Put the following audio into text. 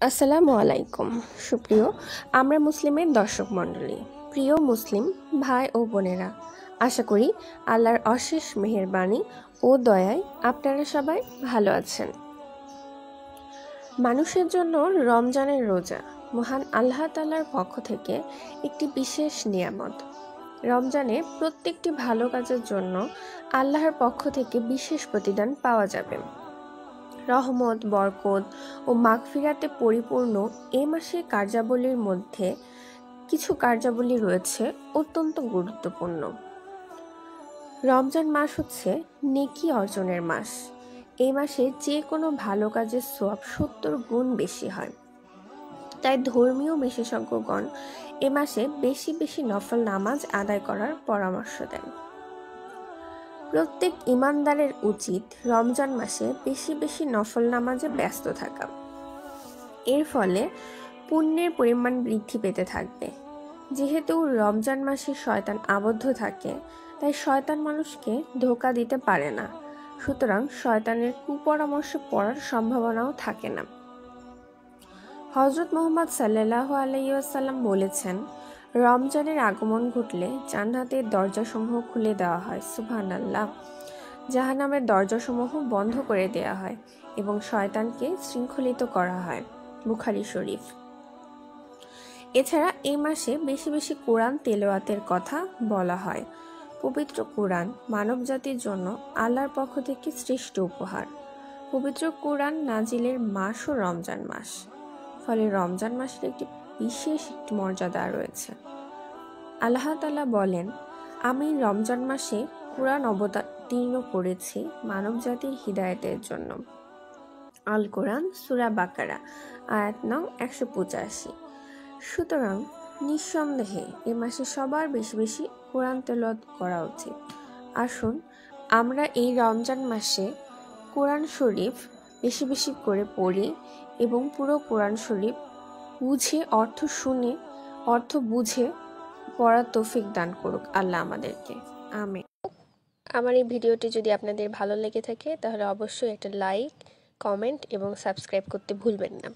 আসসালামু আলাইকুম। সুপ্রিয়, আমরা মুসলিমের দর্শক মণ্ডলী, প্রিয় মুসলিম ভাই ও বোনেরা, আশা করি আল্লাহর অশেষ মেহেরবানি ও দয়ায় আপনারা সবাই ভালো আছেন। মানুষের জন্য রমজানের রোজা মহান আল্লাহ তালার পক্ষ থেকে একটি বিশেষ নিয়ামত। রমজানে প্রত্যেকটি ভালো কাজের জন্য আল্লাহর পক্ষ থেকে বিশেষ প্রতিদান পাওয়া যাবে। রহমত, বরকত ও মাগফিরাতে পরিপূর্ণ এ মাসের কার্যাবলীর মধ্যে কিছু কার্যাবলী রয়েছে অত্যন্ত গুরুত্বপূর্ণ। রমজান মাস হচ্ছে নেকি অর্জনের মাস। এই মাসে যে কোনো ভালো কাজের সোয়াব সত্তর গুণ বেশি হয়। তাই ধর্মীয় বিশেষজ্ঞগণ এ মাসে বেশি বেশি নফল নামাজ আদায় করার পরামর্শ দেন। প্রত্যেক ইমানদারের উচিত রমজান মাসে বেশি বেশি নফল নামাজে ব্যস্ত থাকা। এর ফলে পুণ্যের পরিমাণ বৃদ্ধি পেতে থাকবে। যেহেতু রমজান মাসে শয়তান আবদ্ধ থাকে, তাই শয়তান মানুষকে ধোকা দিতে পারে না। সুতরাং শয়তানের কুপরামর্শ পড়ার সম্ভাবনাও থাকে না। হজরত মোহাম্মদ সাল্লাহ আলাইসাল্লাম বলেছেন রমজানের আগমন ঘটলে জান্নাতের দরজাসমূহ খুলে দেওয়া হয় সুবহান আল্লাহ জাহানামের দরজাসমূহ বন্ধ করে দেওয়া হয় এবং শয়তানকে শৃঙ্খলিত করা হয়, বুখারি শরীফ। এছাড়া এই মাসে বেশি বেশি কোরআন তেলোয়াতের কথা বলা হয়। পবিত্র কোরআন মানব জাতির জন্য আল্লাহর পক্ষ থেকে শ্রেষ্ঠ উপহার। পবিত্র কোরআন নাজিলের মাসও রমজান মাস। ফলে রমজান মাসের একটি বিশেষ একটি মর্যাদা রয়েছে। আল্লাহ তালা বলেন, আমি রমজান মাসে কোরআন অবতীর্ণ করেছি মানব জাতির হৃদায়তের জন্য। আল কোরআন সুরা বাকারা, আয়াত নং একশো পঁচাশি। সুতরাং নিঃসন্দেহে এ মাসে সবার বেশি বেশি কোরআন তেলত করা উচিত। আসুন, আমরা এই রমজান মাসে কোরআন শরীফ বেশি বেশি করে পড়ি এবং পুরো কোরআন শরীফ বুঝে, অর্থ শুনে, অর্থ বুঝে পড়ার তৌফিক দান করুক আল্লাহ আমাদেরকে। আমি আমার এই ভিডিওটি যদি আপনাদের ভালো লেগে থাকে, তাহলে অবশ্যই একটা লাইক, কমেন্ট এবং সাবস্ক্রাইব করতে ভুলবেন না।